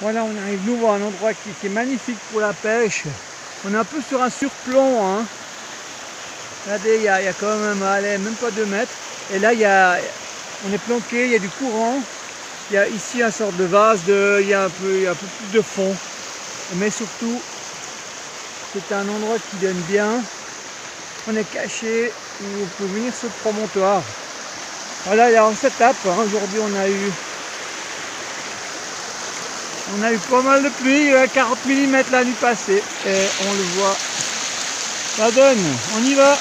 Voilà, on arrive nouveau à un endroit qui, est magnifique pour la pêche. On est un peu sur un surplomb. Hein. Regardez, il y, a, quand même, allez, même pas 2 mètres. Et là, y a, on est planqué, il y a du courant. Il y a ici un sort de vase, il, y a un peu, il y a un peu plus de fond. Mais surtout, c'est un endroit qui donne bien. On est caché, où on peut venir sur le promontoire. Voilà, il y a cette étape. Hein. Aujourd'hui, on a eu on a eu pas mal de pluie, 40 mm la nuit passée. Et on le voit. Ça donne, on y va.